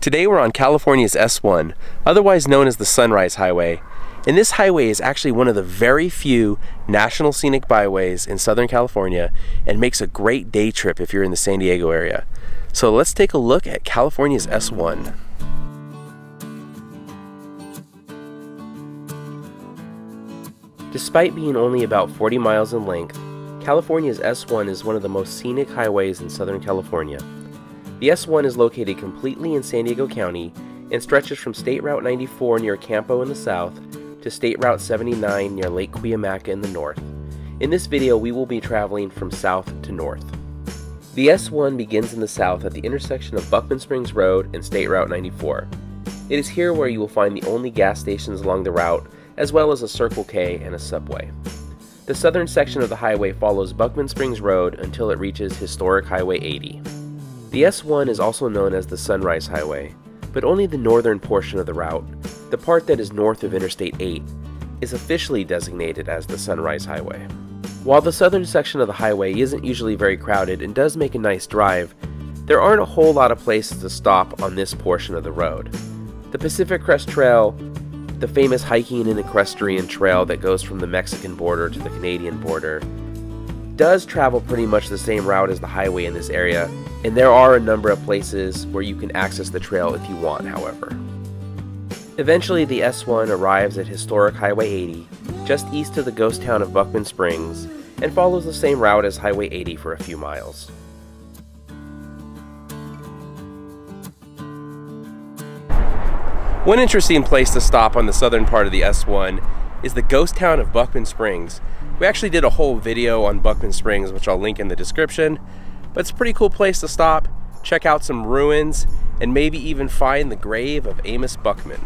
Today we're on California's S1, otherwise known as the Sunrise Highway, and this highway is actually one of the very few national scenic byways in Southern California and makes a great day trip if you're in the San Diego area. So let's take a look at California's S1. Despite being only about 40 miles in length, California's S1 is one of the most scenic highways in Southern California. The S1 is located completely in San Diego County and stretches from State Route 94 near Campo in the south to State Route 79 near Lake Cuyamaca in the north. In this video, we will be traveling from south to north. The S1 begins in the south at the intersection of Buckman Springs Road and State Route 94. It is here where you will find the only gas stations along the route, as well as a Circle K and a Subway. The southern section of the highway follows Buckman Springs Road until it reaches Historic Highway 80. The S1 is also known as the Sunrise Highway, but only the northern portion of the route, the part that is north of Interstate 8, is officially designated as the Sunrise Highway. While the southern section of the highway isn't usually very crowded and does make a nice drive, there aren't a whole lot of places to stop on this portion of the road. The Pacific Crest Trail, the famous hiking and equestrian trail that goes from the Mexican border to the Canadian border, does travel pretty much the same route as the highway in this area, and there are a number of places where you can access the trail if you want, however. Eventually, the S1 arrives at Historic Highway 80, just east of the ghost town of Buckman Springs, and follows the same route as Highway 80 for a few miles. One interesting place to stop on the southern part of the S1 is the ghost town of Buckman Springs. We actually did a whole video on Buckman Springs, which I'll link in the description, but it's a pretty cool place to stop, check out some ruins, and maybe even find the grave of Amos Buckman.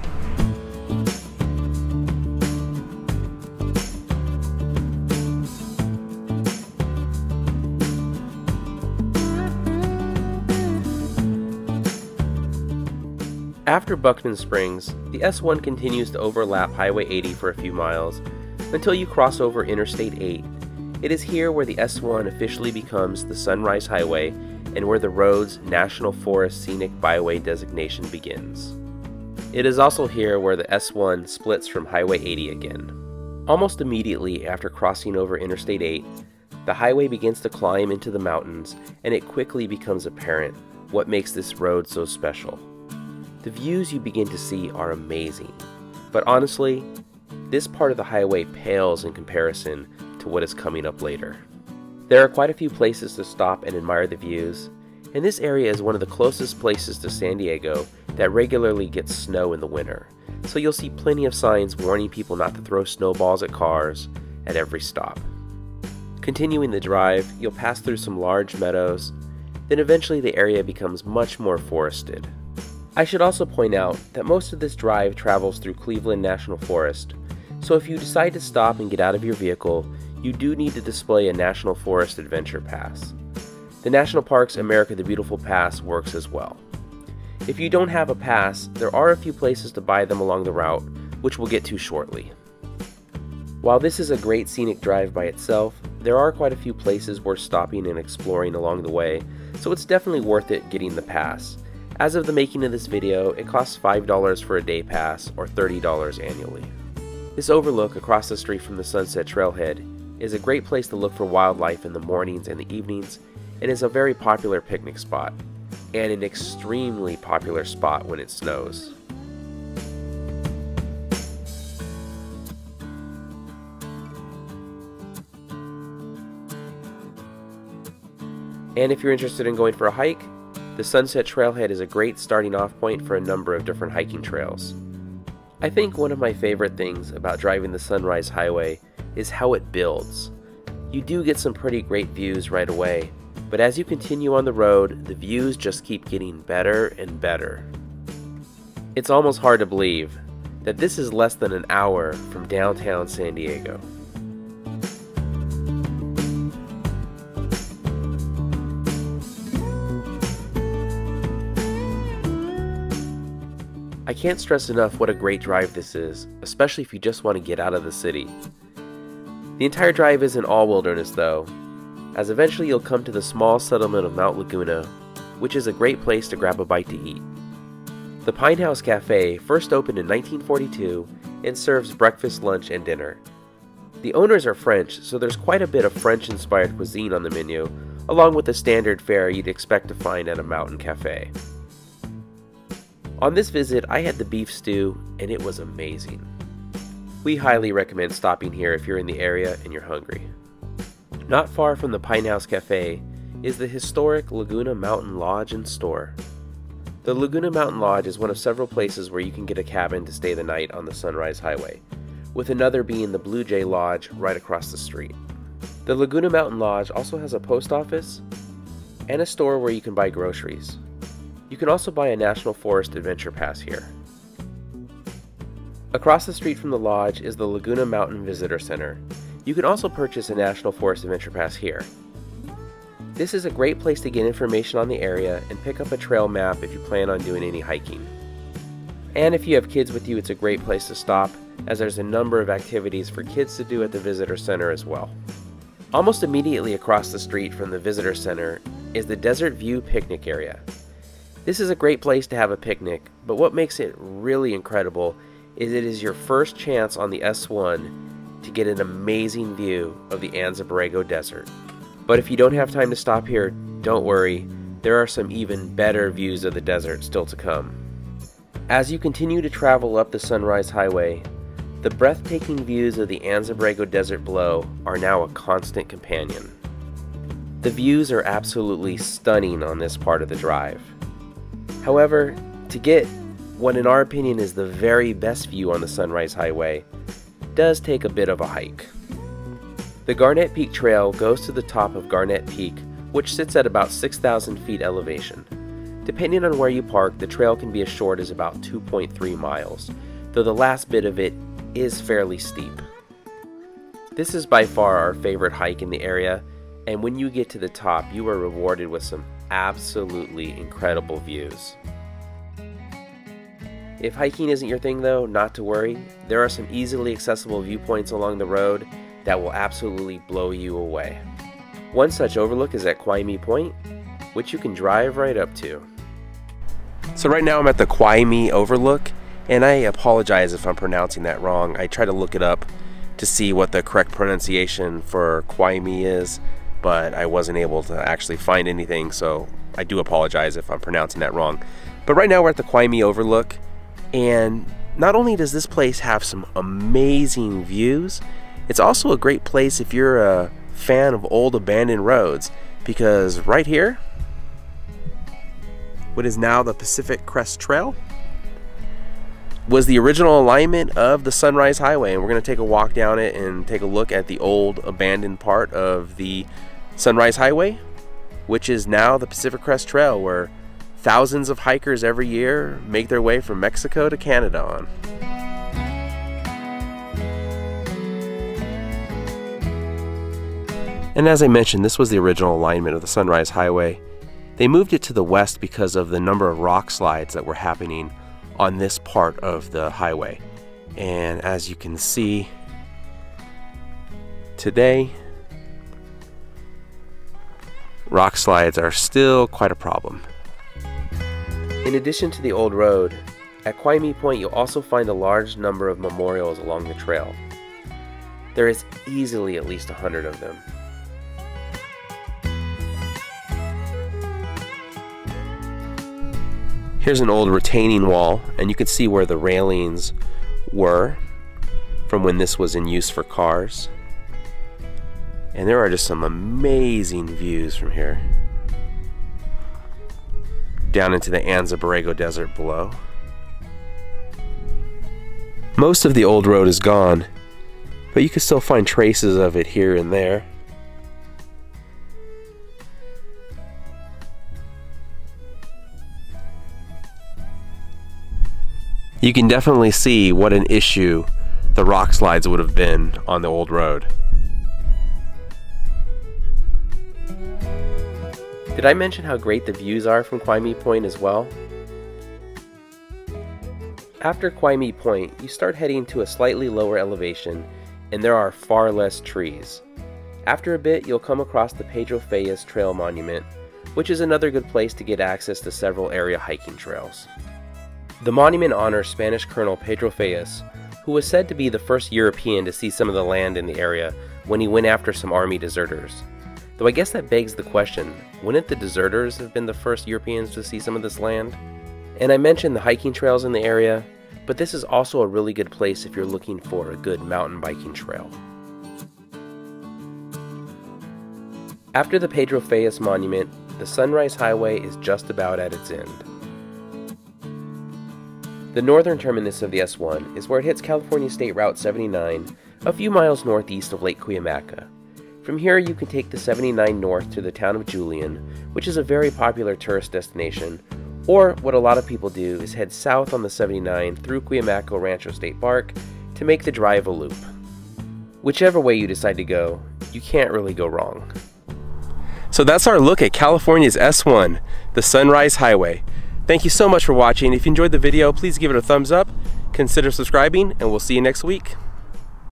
After Buckman Springs, the S1 continues to overlap Highway 80 for a few miles until you cross over Interstate 8 it is here where the S1 officially becomes the Sunrise Highway and where the road's National Forest Scenic Byway designation begins. It is also here where the S1 splits from Highway 80 again. Almost immediately after crossing over Interstate 8, the highway begins to climb into the mountains and it quickly becomes apparent what makes this road so special. The views you begin to see are amazing, but honestly, this part of the highway pales in comparison to what is coming up later. There are quite a few places to stop and admire the views, and this area is one of the closest places to San Diego that regularly gets snow in the winter, so you'll see plenty of signs warning people not to throw snowballs at cars at every stop. Continuing the drive, you'll pass through some large meadows, then eventually the area becomes much more forested. I should also point out that most of this drive travels through Cleveland National Forest, so if you decide to stop and get out of your vehicle, you do need to display a National Forest Adventure Pass. The National Parks America the Beautiful Pass works as well. If you don't have a pass, there are a few places to buy them along the route, which we'll get to shortly. While this is a great scenic drive by itself, there are quite a few places worth stopping and exploring along the way, so it's definitely worth it getting the pass. As of the making of this video, it costs $5 for a day pass or $30 annually. This overlook across the street from the Sunset Trailhead is a great place to look for wildlife in the mornings and the evenings and is a very popular picnic spot and an extremely popular spot when it snows. And if you're interested in going for a hike, the Sunset Trailhead is a great starting off point for a number of different hiking trails. I think one of my favorite things about driving the Sunrise Highway is how it builds. You do get some pretty great views right away, but as you continue on the road, the views just keep getting better and better. It's almost hard to believe that this is less than an hour from downtown San Diego. I can't stress enough what a great drive this is, especially if you just want to get out of the city. The entire drive isn't all wilderness though, as eventually you'll come to the small settlement of Mount Laguna, which is a great place to grab a bite to eat. The Pine House Cafe first opened in 1942 and serves breakfast, lunch, and dinner. The owners are French, so there's quite a bit of French inspired cuisine on the menu, along with the standard fare you'd expect to find at a mountain cafe. On this visit, I had the beef stew, and it was amazing. We highly recommend stopping here if you're in the area and you're hungry. Not far from the Pine House Cafe is the historic Laguna Mountain Lodge and Store. The Laguna Mountain Lodge is one of several places where you can get a cabin to stay the night on the Sunrise Highway, with another being the Blue Jay Lodge right across the street. The Laguna Mountain Lodge also has a post office and a store where you can buy groceries. You can also buy a National Forest Adventure Pass here. Across the street from the lodge is the Laguna Mountain Visitor Center. You can also purchase a National Forest Adventure Pass here. This is a great place to get information on the area and pick up a trail map if you plan on doing any hiking. And if you have kids with you, it's a great place to stop, as there's a number of activities for kids to do at the Visitor Center as well. Almost immediately across the street from the Visitor Center is the Desert View Picnic Area. This is a great place to have a picnic, but what makes it really incredible is it is your first chance on the S1 to get an amazing view of the Anza Borrego Desert. But if you don't have time to stop here, don't worry, there are some even better views of the desert still to come. As you continue to travel up the Sunrise Highway, the breathtaking views of the Anza Borrego Desert below are now a constant companion. The views are absolutely stunning on this part of the drive. However, to get what in our opinion is the very best view on the Sunrise Highway, does take a bit of a hike. The Garnet Peak Trail goes to the top of Garnet Peak, which sits at about 6,000 feet elevation. Depending on where you park, the trail can be as short as about 2.3 miles, though the last bit of it is fairly steep. This is by far our favorite hike in the area, and when you get to the top, you are rewarded with some absolutely incredible views. If hiking isn't your thing though, not to worry. There are some easily accessible viewpoints along the road that will absolutely blow you away. One such overlook is at Kwaaymii Point, which you can drive right up to. So right now I'm at the Kwaaymii Overlook, and I apologize if I'm pronouncing that wrong. I try to look it up to see what the correct pronunciation for Kwaaymii is, but I wasn't able to actually find anything, so I do apologize if I'm pronouncing that wrong. But right now we're at the Kwaaymii Overlook, and not only does this place have some amazing views, it's also a great place if you're a fan of old abandoned roads because right here, what is now the Pacific Crest Trail, was the original alignment of the Sunrise Highway. And we're going to take a walk down it and take a look at the old abandoned part of the Sunrise Highway, which is now the Pacific Crest Trail, where thousands of hikers every year make their way from Mexico to Canada on. And as I mentioned, this was the original alignment of the Sunrise Highway. They moved it to the west because of the number of rock slides that were happening on this part of the highway. And as you can see today, rock slides are still quite a problem. In addition to the old road, at Kwaaymii Point you'll also find a large number of memorials along the trail. There is easily at least a hundred of them. Here's an old retaining wall, and you can see where the railings were from when this was in use for cars. And there are just some amazing views from here down into the Anza Borrego Desert below. Most of the old road is gone, but you can still find traces of it here and there. You can definitely see what an issue the rock slides would have been on the old road. Did I mention how great the views are from Kwaaymii Point as well? After Kwaaymii Point, you start heading to a slightly lower elevation and there are far less trees. After a bit, you'll come across the Pedro Fages Trail Monument, which is another good place to get access to several area hiking trails. The monument honors Spanish Colonel Pedro Fages, who was said to be the first European to see some of the land in the area when he went after some army deserters. Though I guess that begs the question wouldn't the deserters have been the first Europeans to see some of this land? And I mentioned the hiking trails in the area, but this is also a really good place if you're looking for a good mountain biking trail. After the Pedro Fages Monument, the Sunrise Highway is just about at its end. The northern terminus of the S1 is where it hits California State Route 79, a few miles northeast of Lake Cuyamaca. From here, you can take the 79 north to the town of Julian, which is a very popular tourist destination, or what a lot of people do is head south on the 79 through Cuyamaca Rancho State Park to make the drive a loop. Whichever way you decide to go, you can't really go wrong. So that's our look at California's S1, the Sunrise Highway. Thank you so much for watching. If you enjoyed the video, please give it a thumbs up, consider subscribing, and we'll see you next week.